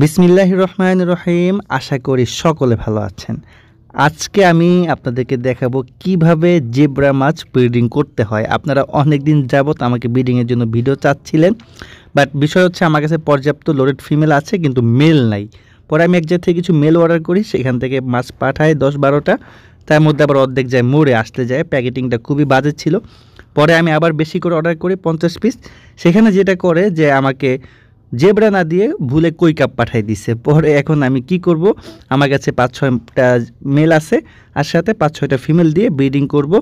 বিসমিল্লাহ রহমান রহিম। আশা করি সকলে ভালো আছেন। আজকে আমি আপনাদেরকে দেখাবো কীভাবে জেব্রা মাছ ব্রিডিং করতে হয়। আপনারা অনেক দিন যাবত আমাকে ব্রিডিংয়ের জন্য ভিডিও চাচ্ছিলেন, বাট বিষয় হচ্ছে আমার কাছে পর্যাপ্ত লোডেড ফিমেল আছে, কিন্তু মেল নাই। পরে আমি এক জায়গা থেকে কিছু মেল অর্ডার করি, সেখান থেকে মাছ পাঠাই দশ বারোটা। তার মধ্যে আবার অর্ধেক যায় মরে আসতে যায়। প্যাকেটিংটা খুবই বাজে ছিল। পরে আমি আবার বেশি করে অর্ডার করি, পঞ্চাশ পিস। সেখানে যেটা করে যে আমাকে জেবরা না দিয়ে ভুলে কই কাপ পাঠাই দিছে। পরে এখন আমি কি করব? আমার কাছে পাঁচ, ছয়টা মেল আছে, আর সাথে পাঁচ, ছয়টা ফিমেল দিয়ে ব্রিডিং করব।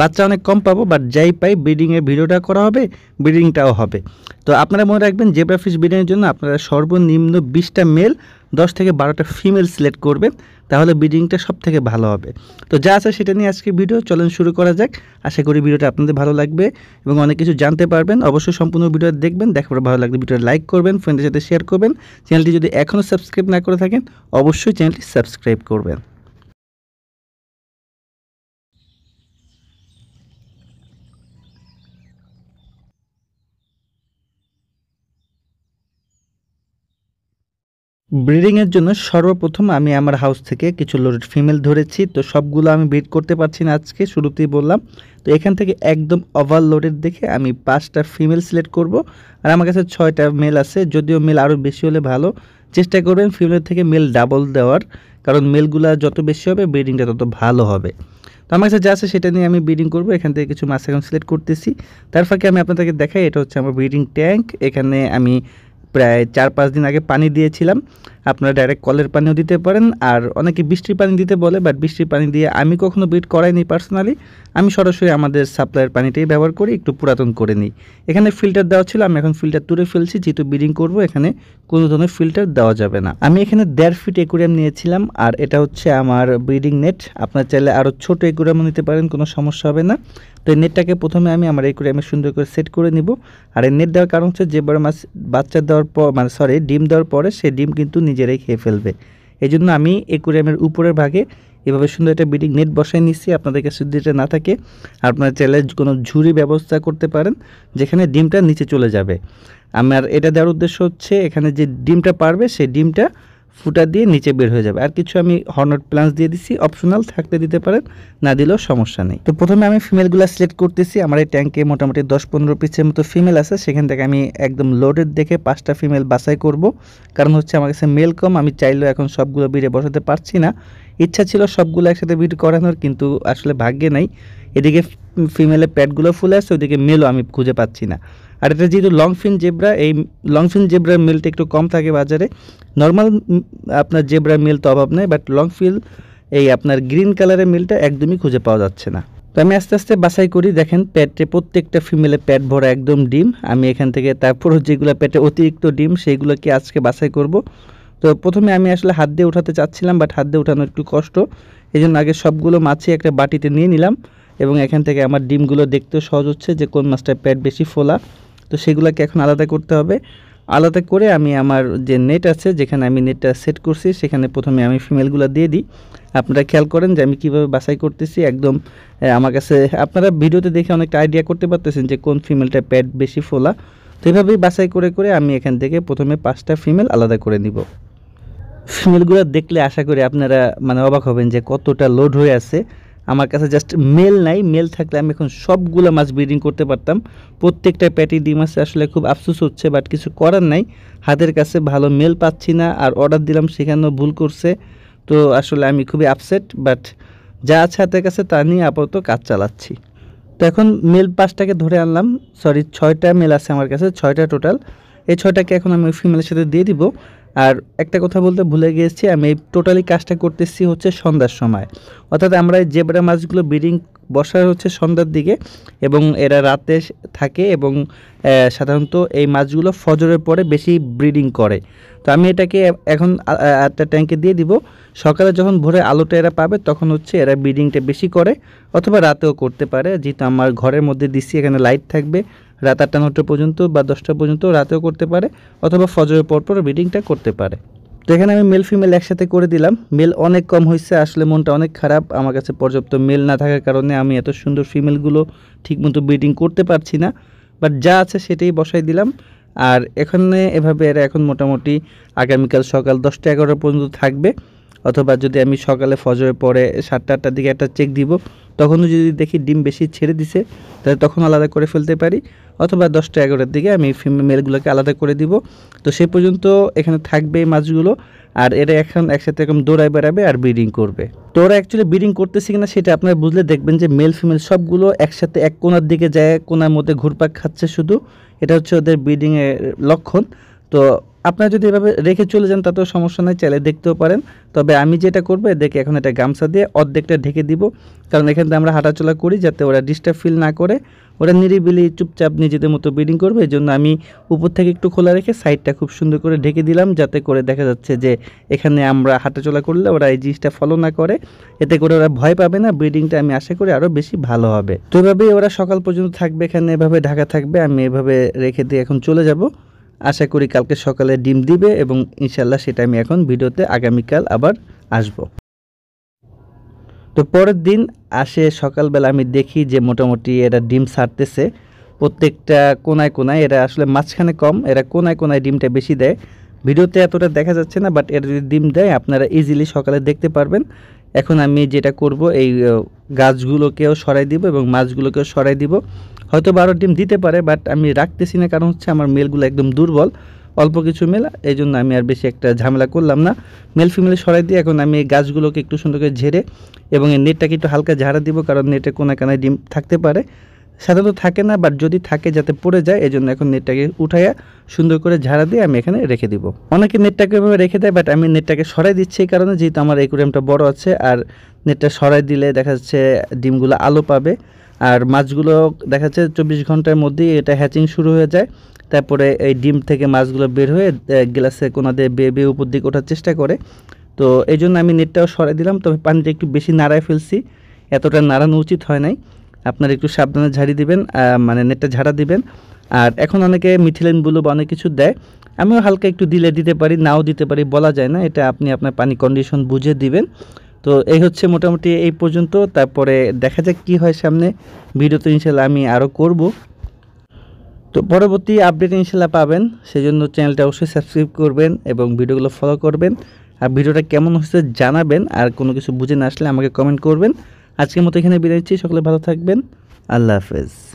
বাচ্চা অনেক কম পাবো বাট যাই পাই ব্রিডিংয়ের ভিডিওটা করা হবে, ব্রিডিংটাও হবে। তো আপনারা মনে রাখবেন, জেব্রা ফিশ ব্রিডিংয়ের জন্য আপনারা সর্বনিম্ন বিশটা মেল দশ থেকে বারোটা ফিমেল সিলেক্ট করবে, তাহলে ব্রিডিংটা সব থেকে ভালো হবে। তো যা আছে সেটা নিয়ে আজকে ভিডিও চলেন শুরু করা যাক। আশা করি ভিডিওটা আপনাদের ভালো লাগবে এবং অনেক কিছু জানতে পারবেন। অবশ্যই সম্পূর্ণ ভিডিও দেখবেন, দেখার ভালো লাগলে ভিডিওটা লাইক করবেন ফ্রেন্ডের সাথে শেয়ার করবেন। চ্যানেলটি যদি এখনও সাবস্ক্রাইব না করে থাকেন, অবশ্যই চ্যানেলটি সাবস্ক্রাইব করবেন। ব্রিডিংয়ের জন্য সর্বপ্রথম আমি আমার হাউস থেকে কিছু লোডেড ফিমেল ধরেছি। তো সবগুলো আমি ব্রিড করতে পারছি না আজকে, শুরুতেই বললাম। তো এখান থেকে একদম ওভার ওভারলোডেড দেখে আমি পাঁচটা ফিমেল সিলেক্ট করব। আর আমার কাছে ছয়টা মেল আছে, যদিও মেল আরও বেশি হলে ভালো। চেষ্টা করবেন ফিমেল থেকে মেল ডাবল দেওয়ার, কারণ মেলগুলো যত বেশি হবে ব্রিডিংটা তত ভালো হবে। তো আমার কাছে যা আছে সেটা নিয়ে আমি ব্রিডিং করব। এখান থেকে কিছু মাছ এখন সিলেক্ট করতেছি। তার ফাঁকে আমি আপনাদেরকে দেখাই, এটা হচ্ছে আমার ব্রিডিং ট্যাঙ্ক এখানে আমি প্রায় চার পাঁচ দিন আগে পানি দিয়েছিলাম। আপনারা ডাইরেক্ট কলের পানিও দিতে পারেন আর অনেকে বৃষ্টির পানি দিতে বলে বাট বৃষ্টির পানি দিয়ে আমি কখনো বিট করাইনি পার্সোনালি আমি সরাসরি আমাদের সাপ্লাইয়ের পানিটাই ব্যবহার করি, একটু পুরাতন করে নিই। এখানে ফিল্টার দেওয়া ছিল, আমি এখন ফিল্টার তুলে ফেলছি, যেহেতু ব্রিডিং করব, এখানে কোনো ধরনের ফিল্টার দেওয়া যাবে না। আমি এখানে দেড় ফিট একুরিয়াম নিয়েছিলাম, আর এটা হচ্ছে আমার ব্রিডিং নেট আপনার চাইলে আরও ছোটো একুরিয়ামও নিতে পারেন, কোনো সমস্যা হবে না। তো এই নেটটাকে প্রথমে আমি আমার একুরিয়ামে সুন্দর করে সেট করে নিব। আর এই নেট দেওয়ার কারণ হচ্ছে, যে বড় মাছ বাচ্চা দেওয়ার পর মানে সরি ডিম দেওয়ার পরে সে ডিম কিন্তু নিজেরাই খেয়ে ফেলবে। এই জন্য আমি একুরিয়ামের উপরের ভাগে এভাবে সুন্দর একটা বিডিং নেট বসাই নিচ্ছি। আপনাদের কাছে যদি এটা না থাকে, আপনারা চাইলে কোনো ঝুড়ি ব্যবস্থা করতে পারেন, যেখানে ডিমটা নিচে চলে যাবে। আমার এটা দেওয়ার উদ্দেশ্য হচ্ছে, এখানে যে ডিমটা পারবে, সেই ডিমটা ফুটা দিয়ে নিচে বের হয়ে যাবে। আর কিছু আমি হর্নট প্লান্স দিয়ে দিচ্ছি অপশনাল থাকতে দিতে পারেন, না দিলেও সমস্যা নেই। তো প্রথমে আমি ফিমেলগুলো সিলেক্ট করতেছি, আমার এই ট্যাঙ্কে মোটামুটি দশ পনেরো পিসের মতো ফিমেল আছে, সেখান থেকে আমি একদম লোডেড দেখে পাঁচটা ফিমেল বাছাই করব। কারণ হচ্ছে আমার কাছে মেল কম, আমি চাইলেও এখন সবগুলো বিড়ে বসাতে পারছি না। ইচ্ছা ছিল সবগুলো একসাথে বিট করানোর, কিন্তু আসলে ভাগ্যে নাই। এদিকে ফিমেলের প্যাডগুলো ফুলে আসছে, ওইদিকে মেলও আমি খুঁজে পাচ্ছি না। আর এটা যেহেতু লং ফিন জেব্রা এই লং ফিন জেব্রার মিলটা একটু কম থাকে বাজারে। নর্মাল আপনার জেব্রার মিল তো অভাব নেই বাট লং ফিল এই আপনার গ্রিন কালারের মিলটা একদমই খুঁজে পাওয়া যাচ্ছে না। তো আমি আস্তে আস্তে বাছাই করি, দেখেন প্যাটে প্রত্যেকটা ফিমেলে প্যাট ভরা একদম ডিম। আমি এখান থেকে তারপরও যেগুলো প্যাটে অতিরিক্ত ডিম সেইগুলোকে আজকে বাছাই করব। তো প্রথমে আমি আসলে হাত দিয়ে উঠাতে চাচ্ছিলাম বাট হাত দিয়ে উঠানো একটু কষ্ট। এই জন্য আগে সবগুলো মাছই একটা বাটিতে নিয়ে নিলাম। এবং এখান থেকে আমার ডিমগুলো দেখতেও সহজ হচ্ছে যে কোন মাছটার প্যাট বেশি ফোলা। তো সেগুলোকে এখন আলাদা করতে হবে। আলাদা করে আমি আমার যে নেট আছে, যেখানে আমি নেটটা সেট করছি, সেখানে প্রথমে আমি ফিমেলগুলো দিয়ে দিই। আপনারা খেয়াল করেন যে আমি কীভাবে বাছাই করতেছি, একদম আমার কাছে, আপনারা ভিডিওতে দেখে অনেকটা আইডিয়া করতে পারতেছেন যে কোন ফিমেলটা প্যাড বেশি ফোলা। তো এভাবেই বাছাই করে করে আমি এখান থেকে প্রথমে পাঁচটা ফিমেল আলাদা করে নিব। ফিমেলগুলো দেখলে আশা করি আপনারা মানে অবাক হবেন যে কতটা লোড হয়ে আছে। আমার কাছে জাস্ট মেল নাই। মেল থাকলে আমি এখন সবগুলো মাছ ব্রিডিং করতে পারতাম। প্রত্যেকটা প্যাটি ডিম আছে আসলে খুব আফসোস হচ্ছে বাট কিছু করার নাই। হাতের কাছে ভালো মেল পাচ্ছি না, আর অর্ডার দিলাম, সেখানেও ভুল করছে। তো আসলে আমি খুবই আপসেট বাট যা আছে হাতের কাছে তা নিয়ে আপাতত কাজ চালাচ্ছি। তো এখন মেল পাঁচটাকে ধরে আনলাম। সরি ছয়টা মেল আছে আমার কাছে, ছয়টা টোটাল এই ছয়টাকে এখন আমি ফিমেলের সাথে দিয়ে দিব। আর একটা কথা বলতে ভুলে গিয়েছি, আমি এই টোটালি কাজটা করতেছি হচ্ছে সন্ধ্যার সময়। অর্থাৎ আমরা জেবরা মাছগুলো ব্রিডিং বসার হচ্ছে সন্ধ্যার দিকে এবং এরা রাতে থাকে এবং সাধারণত এই মাছগুলো ফজরের পরে বেশি ব্রিডিং করে। তো আমি এটাকে এখন একটা ট্যাঙ্কে দিয়ে দিব। সকালে যখন ভোরে আলোটা এরা পাবে তখন হচ্ছে এরা ব্রিডিংটা বেশি করে অথবা রাতেও করতে পারে। যেহেতু আমার ঘরের মধ্যে দিচ্ছি এখানে লাইট থাকবে। রাত আটটা নটা পর্যন্ত বা দশটা পর্যন্ত রাতেও করতে পারে অথবা ফজরের পরপর ব্রিডিংটা করতে পারে। তো এখানে আমি মেল ফিমেল একসাথে করে দিলাম। মেল অনেক কম হয়েছে আসলে মনটা অনেক খারাপ। আমার কাছে পর্যাপ্ত মেল না থাকার কারণে আমি এত সুন্দর ফিমেলগুলো ঠিকমতো ব্রিডিং করতে পারছি না। বাট যা আছে সেটাই বসাই দিলাম। আর এখানে এভাবে এরা এখন মোটামুটি আগামীকাল সকাল দশটা এগারোটা পর্যন্ত থাকবে। অথবা যদি আমি সকালে ফজরের পরে সাতটা আটটার দিকে একটা চেক দিব তখনও যদি দেখি ডিম বেশি ছেড়ে দিছে, তাহলে তখন আলাদা করে ফেলতে পারি। অথবা দশটা এগারোটার দিকে আমি মেলগুলোকে আলাদা করে দিব। তো সে পর্যন্ত এখানে থাকবে এই মাছগুলো। আর এরা এখন একসাথে এরকম দৌড়ায় বেড়াবে আর ব্রিডিং করবে। তো ওরা অ্যাকচুয়ালি ব্রিডিং করতেছে কিনা সেটা আপনারা বুঝলে দেখবেন যে মেল ফিমেল সবগুলো একসাথে এক কোনার দিকে যায় কোনার মধ্যে ঘুরপাক খাচ্ছে শুধু। এটা হচ্ছে ওদের ব্রিডিংয়ের লক্ষণ। তো আপনারা যদি এভাবে রেখে চলে যান, তাতেও সমস্যা নাই, চাইলে দেখতেও পারেন। তবে আমি যেটা করব দেখে এখন এটা গামছা দিয়ে অর্ধেকটা ঢেকে দিব। কারণ এখান থেকে আমরা হাঁটাচলা করি, যাতে ওরা ডিস্টার্ব ফিল না করে। ওরা নিরিবিলি, চুপচাপ নিজেদের মতো ব্রিডিং করবে। এই জন্য আমি উপর থেকে একটু খোলা রেখে সাইডটা খুব সুন্দর করে ঢেকে দিলাম, যাতে করে দেখা যাচ্ছে যে এখানে আমরা হাঁটাচলা করলে ওরা এই জিনিসটা ফলো না করে। এতে করে ওরা ভয় পাবে না ব্রিডিংটা আমি আশা করি আরও বেশি ভালো হবে। তো এভাবেই ওরা সকাল পর্যন্ত থাকবে, এখানে এভাবে ঢাকা থাকবে, আমি এভাবে রেখে দিয়ে এখন চলে যাব। আশা করি কালকে সকালে ডিম দিবে এবং ইনশাল্লাহ সেটা আমি এখন ভিডিওতে আগামীকাল আবার আসব। তো পরের দিন আসে সকালবেলা আমি দেখি যে মোটামুটি এরা ডিম ছাড়তেছে। প্রত্যেকটা কোনায় কোনায় এরা আসলে মাঝখানে কম, এরা কোনায় কোনায় ডিমটা বেশি দেয়। ভিডিওতে এতটা দেখা যাচ্ছে না বাট এরা যদি ডিম দেয়, আপনারা ইজিলি সকালে দেখতে পারবেন। এখন আমি যেটা করব, এই গাছগুলোকেও সরাই দিব এবং মাছগুলোকেও সরাই দিব। হয়তো বারো ডিম দিতে পারে বাট আমি রাখতেছি না কারণ হচ্ছে আমার মেলগুলো একদম দুর্বল। অল্প কিছু মেল এই জন্য আমি আর বেশি একটা ঝামেলা করলাম না। মেল ফিমেল সরাই দিয়ে এখন আমি এই গাছগুলোকে একটু সুন্দর করে ঝেড়ে এবং এই নেটটাকে একটু হালকা ঝাড়া দিব, কারণ নেটে কোনা কানায় ডিম থাকতে পারে। সাধারণত থাকে না বাট যদি থাকে যাতে পড়ে যায় এই জন্য এখন নেটটাকে উঠাইয়া সুন্দর করে ঝাড়া দিয়ে আমি এখানে রেখে দিব। অনেকে নেটটাকে এভাবে রেখে দেয় বাট আমি নেটটাকে সরাই দিচ্ছি এই কারণে, যেহেতু আমার একুরিয়ামটা বড় আছে, আর নেটটা সরাই দিলে দেখা যাচ্ছে ডিমগুলো আলো পাবে। আর মাছগুলো দেখা যাচ্ছে চব্বিশ ঘণ্টার মধ্যেই এটা হ্যাচিং শুরু হয়ে যায়। তারপরে এই ডিম থেকে মাছগুলো বের হয়ে গ্লাসে কোনা দিয়ে বেয়ে বেয়ে উপর দিকে ওঠার চেষ্টা করে। তো এই জন্য আমি নেটটাও সরাই দিলাম, তবে পানিটা একটু বেশি নাড়ায় ফেলছি। এতটা নাড়ানো উচিত হয় নাই। আপনারা একটু সাবধানে ঝাড়ি দিবেন মানে নেটটা ঝাড়া দিবেন। আর এখন অনেকে মিথিলেন বুলো বা অনেক কিছু দেয়। আমিও হালকা একটু দিলে দিতে পারি, নাও দিতে পারি, বলা যায় না। এটা আপনি আপনার পানি কন্ডিশন বুঝে দিবেন। তো এই হচ্ছে মোটামুটি এই পর্যন্ত। তারপরে দেখা যাক কী হয় সামনে। ভিডিও তো ইনশাল্লাহ আমি আরও করব। তো পরবর্তী আপডেট ইনশাল্লাহ পাবেন। সেজন্য চ্যানেলটা অবশ্যই সাবস্ক্রাইব করবেন এবং ভিডিওগুলো ফলো করবেন। আর ভিডিওটা কেমন হচ্ছে জানাবেন। আর কোনো কিছু বুঝে না আসলে আমাকে কমেন্ট করবেন। আজকের মতো এখানে বিদায় সকলে ভালো থাকবেন। আল্লাহ হাফেজ।